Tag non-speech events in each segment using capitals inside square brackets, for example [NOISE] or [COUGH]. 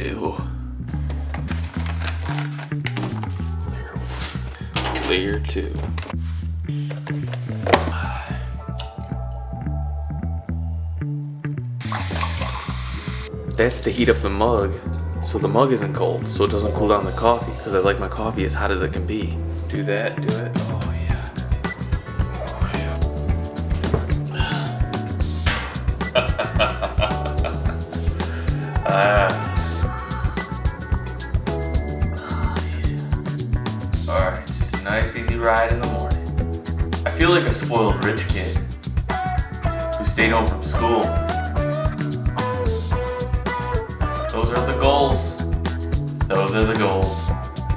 Ew. Layer two. That's to heat up the mug so the mug isn't cold, so it doesn't cool down the coffee because I like my coffee as hot as it can be. Do that, do it. Nice easy ride in the morning. I feel like a spoiled rich kid who stayed home from school. Those are the goals. Those are the goals.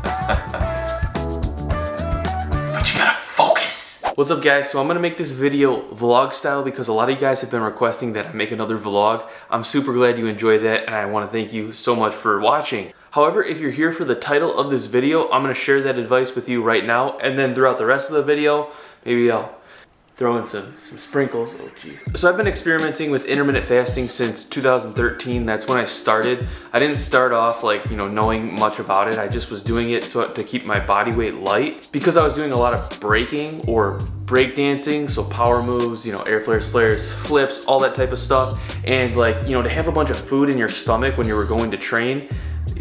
[LAUGHS] but you gotta focus. What's up guys? So I'm gonna make this video vlog style because a lot of you guys have been requesting that I make another vlog. I'm super glad you enjoyed that and I wanna thank you so much for watching. However, if you're here for the title of this video, I'm gonna share that advice with you right now and then throughout the rest of the video, maybe I'll throw in some, some sprinkles. Oh geez. So I've been experimenting with intermittent fasting since 2013. That's when I started. I didn't start off like, you know, knowing much about it. I just was doing it so to keep my body weight light because I was doing a lot of breaking or break dancing. so power moves, you know, air flares, flares, flips, all that type of stuff. And like, you know, to have a bunch of food in your stomach when you were going to train,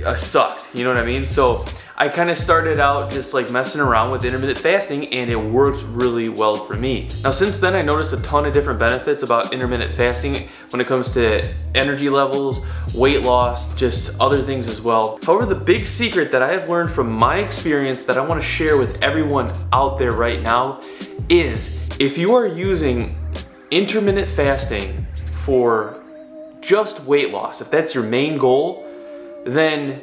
uh, sucked, you know what I mean? So I kind of started out just like messing around with intermittent fasting and it worked really well for me. Now since then I noticed a ton of different benefits about intermittent fasting when it comes to energy levels, weight loss, just other things as well. However, the big secret that I have learned from my experience that I want to share with everyone out there right now is if you are using intermittent fasting for just weight loss, if that's your main goal, then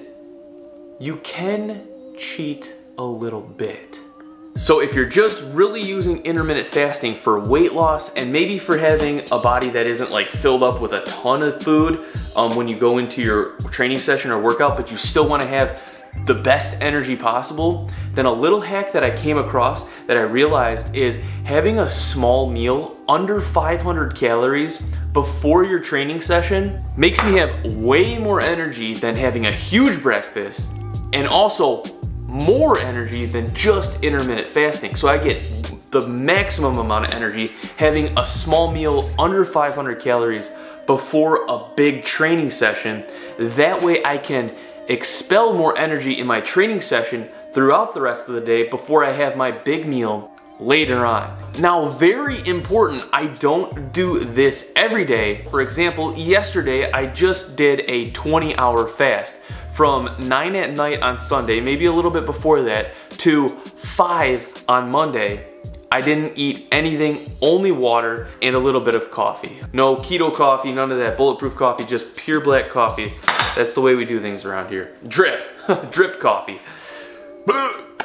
you can cheat a little bit. So if you're just really using intermittent fasting for weight loss and maybe for having a body that isn't like filled up with a ton of food um, when you go into your training session or workout, but you still wanna have the best energy possible, then a little hack that I came across that I realized is having a small meal under 500 calories before your training session makes me have way more energy than having a huge breakfast and also more energy than just intermittent fasting. So I get the maximum amount of energy having a small meal under 500 calories before a big training session. That way I can expel more energy in my training session throughout the rest of the day before I have my big meal later on. Now, very important, I don't do this every day. For example, yesterday I just did a 20 hour fast from 9 at night on Sunday, maybe a little bit before that, to 5 on Monday. I didn't eat anything, only water and a little bit of coffee. No keto coffee, none of that bulletproof coffee, just pure black coffee. That's the way we do things around here. Drip, [LAUGHS] drip coffee.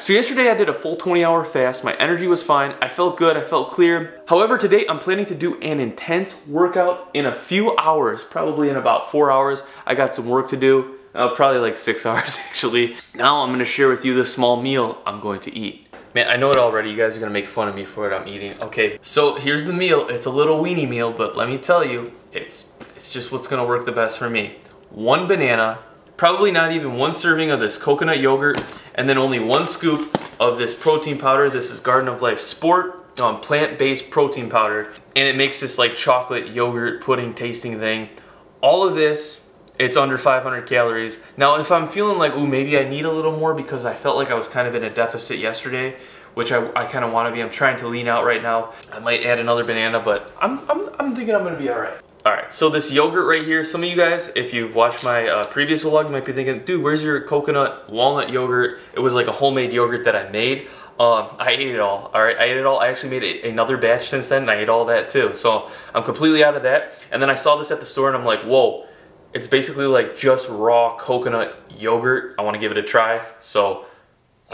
So yesterday I did a full 20 hour fast. My energy was fine. I felt good. I felt clear. However, today I'm planning to do an intense workout in a few hours, probably in about four hours. I got some work to do. Uh, probably like six [LAUGHS] hours actually. Now I'm gonna share with you the small meal I'm going to eat. Man, I know it already. You guys are gonna make fun of me for what I'm eating. Okay, so here's the meal. It's a little weenie meal, but let me tell you, it's it's just what's gonna work the best for me. One banana, probably not even one serving of this coconut yogurt, and then only one scoop of this protein powder. This is Garden of Life Sport um, plant-based protein powder, and it makes this like chocolate yogurt pudding tasting thing. All of this, it's under 500 calories. Now, if I'm feeling like, ooh, maybe I need a little more because I felt like I was kind of in a deficit yesterday, which I, I kind of want to be. I'm trying to lean out right now. I might add another banana, but I'm, I'm, I'm thinking I'm going to be all right. All right, so this yogurt right here, some of you guys, if you've watched my uh, previous vlog, you might be thinking, dude, where's your coconut walnut yogurt? It was like a homemade yogurt that I made. Um, I ate it all, all right? I ate it all. I actually made another batch since then, and I ate all that too. So I'm completely out of that. And then I saw this at the store, and I'm like, whoa, it's basically like just raw coconut yogurt. I want to give it a try. So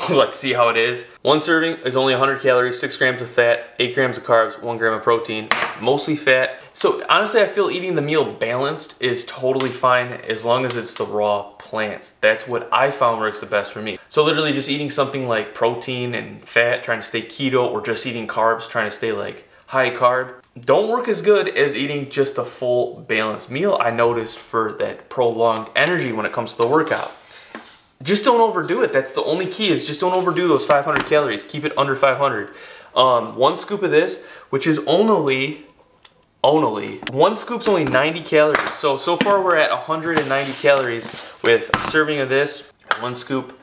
[LAUGHS] Let's see how it is. One serving is only 100 calories, 6 grams of fat, 8 grams of carbs, 1 gram of protein, mostly fat. So honestly, I feel eating the meal balanced is totally fine as long as it's the raw plants. That's what I found works the best for me. So literally just eating something like protein and fat, trying to stay keto, or just eating carbs, trying to stay like high carb. don't work as good as eating just a full balanced meal. I noticed for that prolonged energy when it comes to the workout. Just don't overdo it. That's the only key is just don't overdo those 500 calories. Keep it under 500. Um, one scoop of this, which is only, only, one scoop's only 90 calories. So, so far we're at 190 calories with a serving of this, one scoop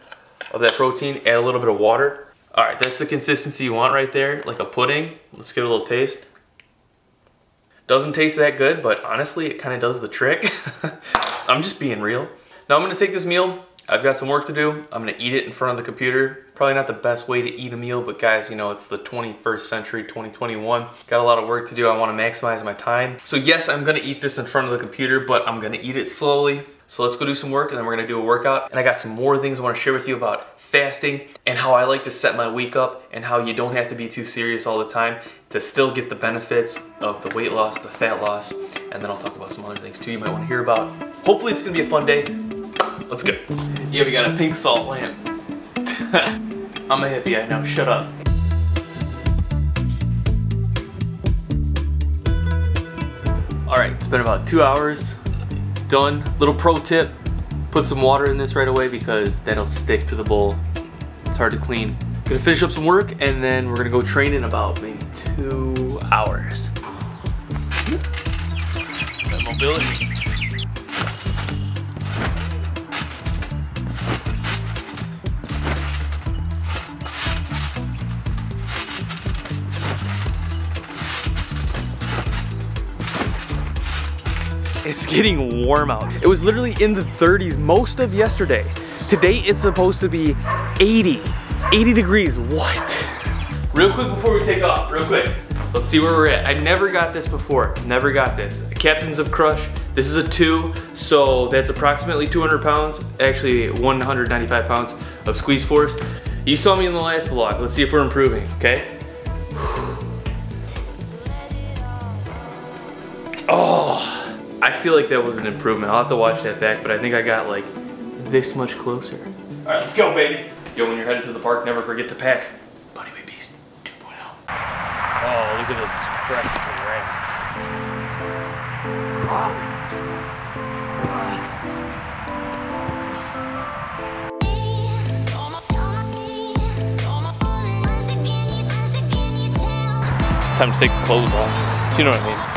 of that protein, add a little bit of water. All right, that's the consistency you want right there, like a pudding. Let's get a little taste. Doesn't taste that good, but honestly, it kind of does the trick. [LAUGHS] I'm just being real. Now I'm gonna take this meal. I've got some work to do. I'm gonna eat it in front of the computer. Probably not the best way to eat a meal, but guys, you know, it's the 21st century, 2021. Got a lot of work to do. I wanna maximize my time. So yes, I'm gonna eat this in front of the computer, but I'm gonna eat it slowly. So let's go do some work and then we're gonna do a workout. And I got some more things I wanna share with you about fasting and how I like to set my week up and how you don't have to be too serious all the time to still get the benefits of the weight loss, the fat loss, and then I'll talk about some other things too you might wanna hear about. Hopefully it's gonna be a fun day. Let's go. Yeah, we got a pink salt lamp. [LAUGHS] I'm a hippie, I know, shut up. All right, it's been about two hours done. Little pro tip, put some water in this right away because that'll stick to the bowl. It's hard to clean. Gonna finish up some work and then we're gonna go train in about maybe two hours. That mobility. It's getting warm out. It was literally in the 30s most of yesterday. Today it's supposed to be 80. 80 degrees, what? Real quick before we take off, real quick. Let's see where we're at. I never got this before, never got this. Captains of Crush, this is a two, so that's approximately 200 pounds, actually 195 pounds of squeeze force. You saw me in the last vlog, let's see if we're improving, okay? [SIGHS] Oh, feel like that was an improvement. I'll have to watch that back, but I think I got like this much closer. All right, let's go, baby. Yo, when you're headed to the park, never forget to pack Bodyweight Beast 2.0. Oh, look at this fresh grass. Time to take the clothes off. You know what I mean?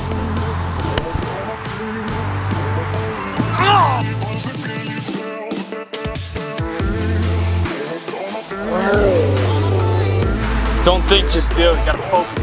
think, just do. You gotta focus.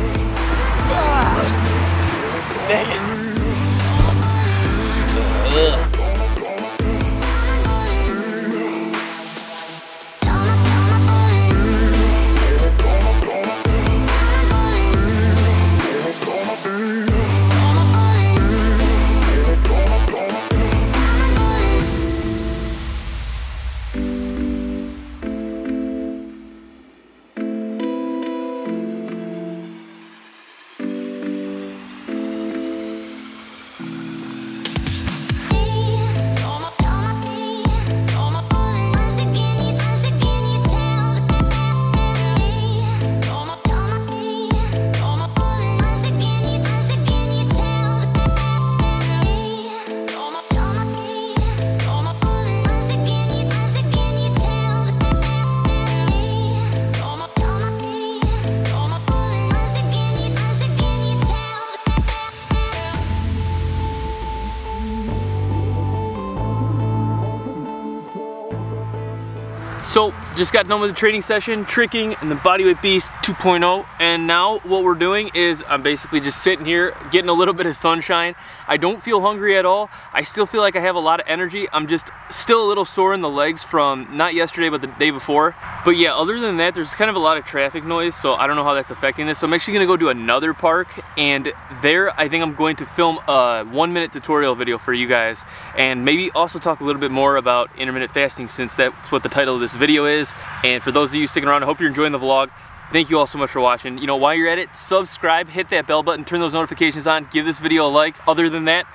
So, just got done with the training session, tricking, and the Bodyweight Beast 2.0, and now what we're doing is I'm basically just sitting here, getting a little bit of sunshine. I don't feel hungry at all. I still feel like I have a lot of energy. I'm just still a little sore in the legs from not yesterday, but the day before. But yeah, other than that, there's kind of a lot of traffic noise, so I don't know how that's affecting this. So I'm actually gonna go to another park, and there I think I'm going to film a one minute tutorial video for you guys, and maybe also talk a little bit more about intermittent fasting since that's what the title of this video is. And for those of you sticking around, I hope you're enjoying the vlog. Thank you all so much for watching. You know, while you're at it, subscribe, hit that bell button, turn those notifications on, give this video a like. Other than that,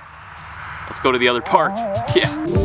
let's go to the other park. [LAUGHS] Yeah.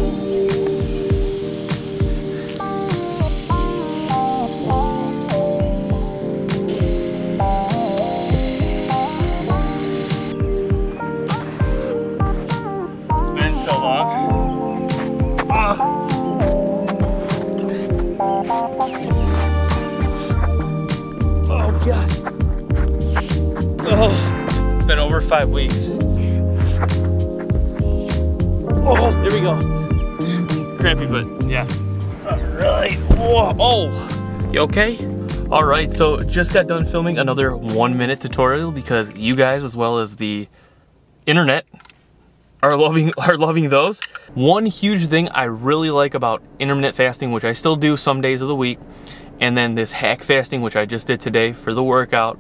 You okay? All right, so just got done filming another one minute tutorial because you guys, as well as the internet, are loving [LAUGHS] are loving those. One huge thing I really like about intermittent fasting, which I still do some days of the week, and then this hack fasting, which I just did today for the workout,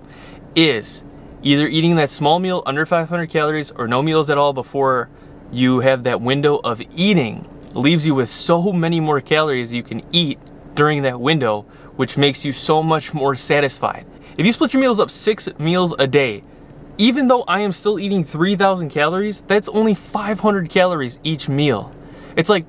is either eating that small meal under 500 calories or no meals at all before you have that window of eating leaves you with so many more calories you can eat during that window, which makes you so much more satisfied. If you split your meals up six meals a day, even though I am still eating 3,000 calories, that's only 500 calories each meal. It's like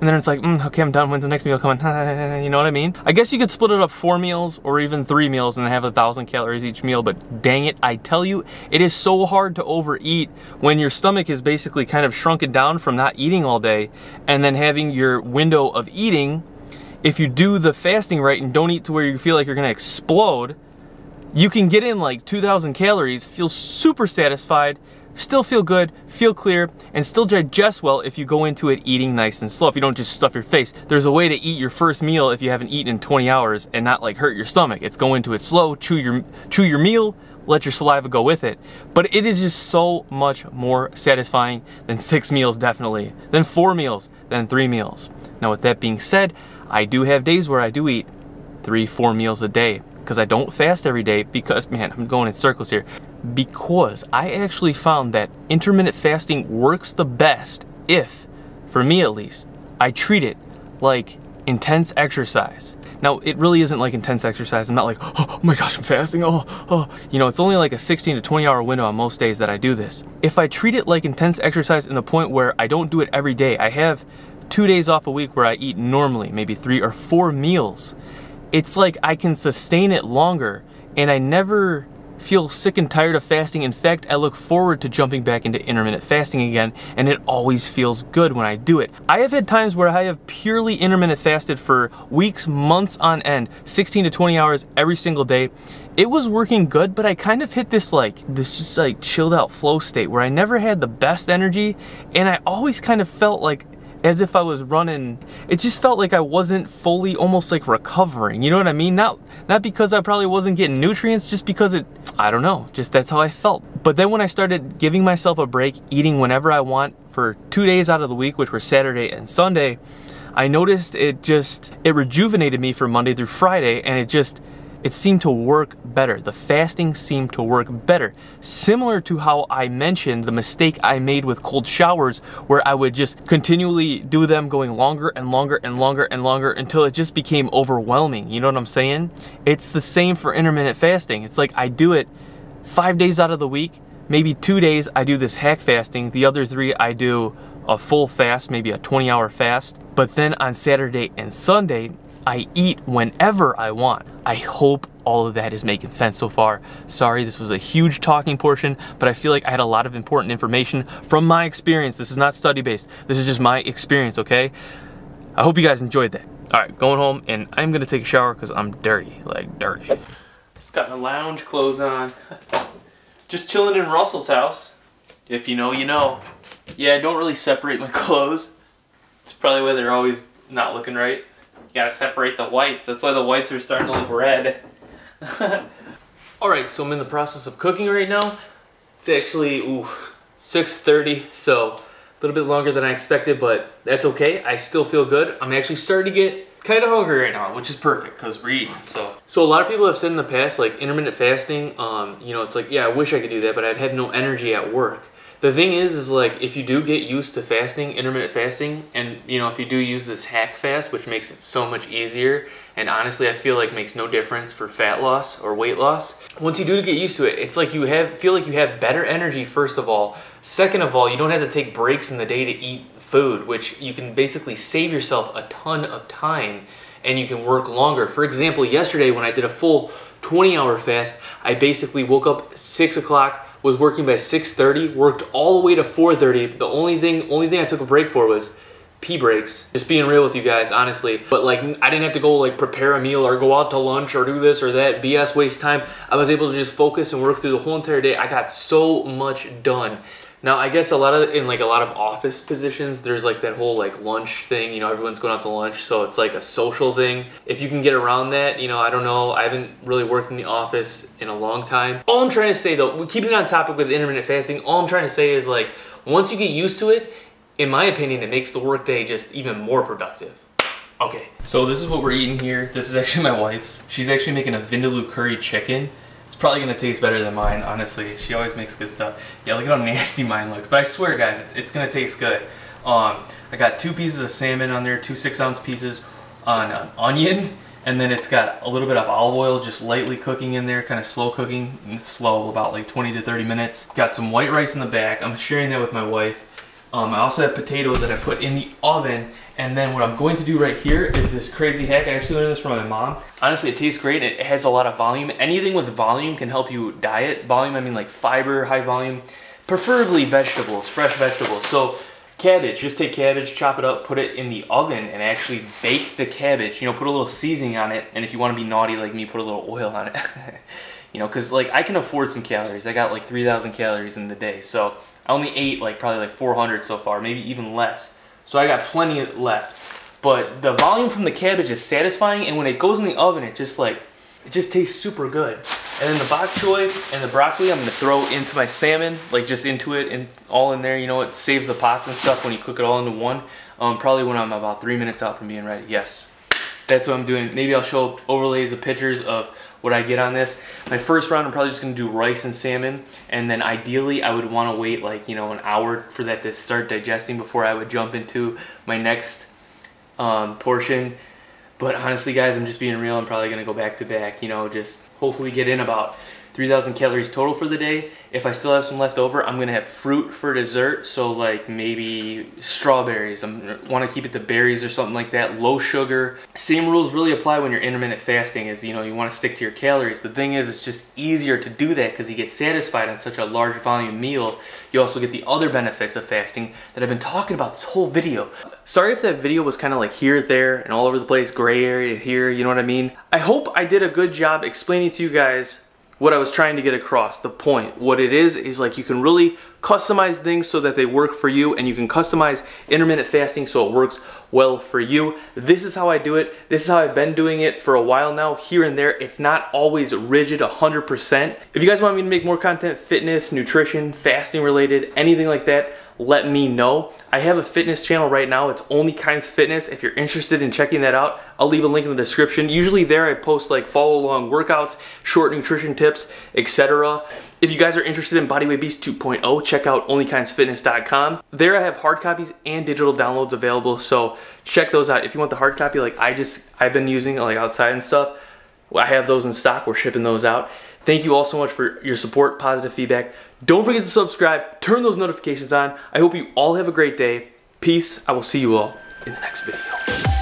and then it's like, mm, okay, I'm done. When's the next meal coming? [LAUGHS] you know what I mean? I guess you could split it up four meals or even three meals and have a thousand calories each meal, but dang it, I tell you, it is so hard to overeat when your stomach is basically kind of shrunken down from not eating all day and then having your window of eating. If you do the fasting right and don't eat to where you feel like you're gonna explode, you can get in like 2,000 calories, feel super satisfied, still feel good, feel clear, and still digest well if you go into it eating nice and slow. If you don't just stuff your face. There's a way to eat your first meal if you haven't eaten in 20 hours and not like hurt your stomach. It's go into it slow, chew your, chew your meal, let your saliva go with it. But it is just so much more satisfying than six meals definitely, than four meals, than three meals. Now with that being said, I do have days where I do eat three, four meals a day because I don't fast every day because, [LAUGHS] man, I'm going in circles here because I actually found that intermittent fasting works the best if, for me at least, I treat it like intense exercise. Now, it really isn't like intense exercise. I'm not like, oh my gosh, I'm fasting. Oh, oh. You know, it's only like a 16 to 20 hour window on most days that I do this. If I treat it like intense exercise in the point where I don't do it every day, I have two days off a week where I eat normally, maybe three or four meals. It's like I can sustain it longer and I never feel sick and tired of fasting. In fact, I look forward to jumping back into intermittent fasting again, and it always feels good when I do it. I have had times where I have purely intermittent fasted for weeks, months on end, 16 to 20 hours every single day. It was working good, but I kind of hit this like, this just like chilled out flow state where I never had the best energy, and I always kind of felt like as if I was running. It just felt like I wasn't fully almost like recovering. You know what I mean? Not not because I probably wasn't getting nutrients, just because it I don't know, just that's how I felt. But then when I started giving myself a break, eating whenever I want for 2 days out of the week, which were Saturday and Sunday, I noticed it just it rejuvenated me for Monday through Friday and it just it seemed to work better. The fasting seemed to work better. Similar to how I mentioned the mistake I made with cold showers, where I would just continually do them going longer and longer and longer and longer until it just became overwhelming. You know what I'm saying? It's the same for intermittent fasting. It's like I do it five days out of the week. Maybe two days I do this hack fasting. The other three I do a full fast, maybe a 20 hour fast. But then on Saturday and Sunday, I eat whenever I want. I hope all of that is making sense so far. Sorry, this was a huge talking portion, but I feel like I had a lot of important information from my experience. This is not study based. This is just my experience, okay? I hope you guys enjoyed that. All right, going home and I'm gonna take a shower because I'm dirty, like dirty. Just got my lounge clothes on. [LAUGHS] Just chilling in Russell's house. If you know, you know. Yeah, I don't really separate my [LAUGHS] clothes. It's probably why they're always not looking right. You gotta separate the whites. That's why the whites are starting to look red. [LAUGHS] All right, so I'm in the process of cooking right now. It's actually, ooh, 6.30, so a little bit longer than I expected, but that's okay. I still feel good. I'm actually starting to get kind of hungry right now, which is perfect because we're eating. So, so a lot of people have said in the past, like intermittent fasting, um, you know, it's like, yeah, I wish I could do that, but I'd have no energy at work. The thing is, is like if you do get used to fasting, intermittent fasting, and you know if you do use this hack fast, which makes it so much easier, and honestly I feel like makes no difference for fat loss or weight loss. Once you do get used to it, it's like you have feel like you have better energy first of all. Second of all, you don't have to take breaks in the day to eat food, which you can basically save yourself a ton of time and you can work longer. For example, yesterday when I did a full 20 hour fast, I basically woke up 6 o'clock, was working by 6.30, worked all the way to 4.30. The only thing, only thing I took a break for was pee breaks. Just being real with you guys, honestly. But like, I didn't have to go like prepare a meal or go out to lunch or do this or that, BS waste time. I was able to just focus and work through the whole entire day. I got so much done. Now, I guess a lot of, in like a lot of office positions, there's like that whole like lunch thing, you know, everyone's going out to lunch, so it's like a social thing. If you can get around that, you know, I don't know, I haven't really worked in the office in a long time. All I'm trying to say though, keeping on topic with intermittent fasting, all I'm trying to say is like, once you get used to it, in my opinion, it makes the workday just even more productive. Okay, so this is what we're eating here. This is actually my wife's. She's actually making a Vindaloo curry chicken. It's probably gonna taste better than mine, honestly. She always makes good stuff. Yeah, look at how [LAUGHS] nasty mine looks. But I swear, guys, it's gonna taste good. Um, I got two pieces of salmon on there, two six ounce pieces on an onion, and then it's got a little bit of olive oil just lightly cooking in there, kind of slow cooking, slow, about like 20 to 30 minutes. Got some white rice in the back. I'm sharing that with my wife. Um, I also have potatoes that I put in the oven. And then what I'm going to do right here is this crazy hack. I actually learned this from my mom. Honestly, it tastes great. It has a lot of volume. Anything with volume can help you diet. Volume, I mean like fiber, high volume. Preferably vegetables, fresh vegetables. So cabbage, just take cabbage, chop it up, put it in the oven and actually bake the cabbage. You know, put a little seasoning on it. And if you want to be naughty like me, put a little oil on it. [LAUGHS] you know, because like I can afford some calories. I got like 3,000 calories in the day. So I only ate like probably like 400 so far, maybe even less. So I got plenty left. But the volume from the cabbage is satisfying and when it goes in the oven, it just like, it just tastes super good. And then the bok choy and the broccoli, I'm gonna throw into my salmon, like just into it and all in there. You know, it saves the pots and stuff when you cook it all into one. Um, probably when I'm about three minutes out from being ready, yes. That's what I'm doing. Maybe I'll show overlays of pictures of what I get on this. My first round, I'm probably just gonna do rice and salmon, and then ideally I would wanna wait like, you know, an hour for that to start digesting before I would jump into my next um, portion. But honestly, guys, I'm just being real. I'm probably gonna go back to back, you know, just hopefully get in about 3,000 calories total for the day. If I still have some left over, I'm gonna have fruit for dessert. So like maybe strawberries. I wanna keep it to berries or something like that. Low sugar. Same rules really apply when you're intermittent fasting is, you know, you wanna stick to your calories. The thing is, it's just easier to do that because you get satisfied on such a large volume meal. You also get the other benefits of fasting that I've been talking about this whole video. Sorry if that video was kind of like here, there, and all over the place, gray area here, you know what I mean? I hope I did a good job explaining to you guys what I was trying to get across, the point. What it is, is like you can really customize things so that they work for you and you can customize intermittent fasting so it works well for you. This is how I do it. This is how I've been doing it for a while now, here and there. It's not always rigid 100%. If you guys want me to make more content, fitness, nutrition, fasting related, anything like that, let me know. I have a fitness channel right now. It's Only Kinds Fitness. If you're interested in checking that out, I'll leave a link in the description. Usually there I post like follow along workouts, short nutrition tips, etc. If you guys are interested in Bodyweight Beast 2.0, check out onlykindsfitness.com. There I have hard copies and digital downloads available, so check those out. If you want the hard copy like I just, I've been using like outside and stuff, I have those in stock. We're shipping those out. Thank you all so much for your support, positive feedback. Don't forget to subscribe, turn those notifications on. I hope you all have a great day. Peace. I will see you all in the next video.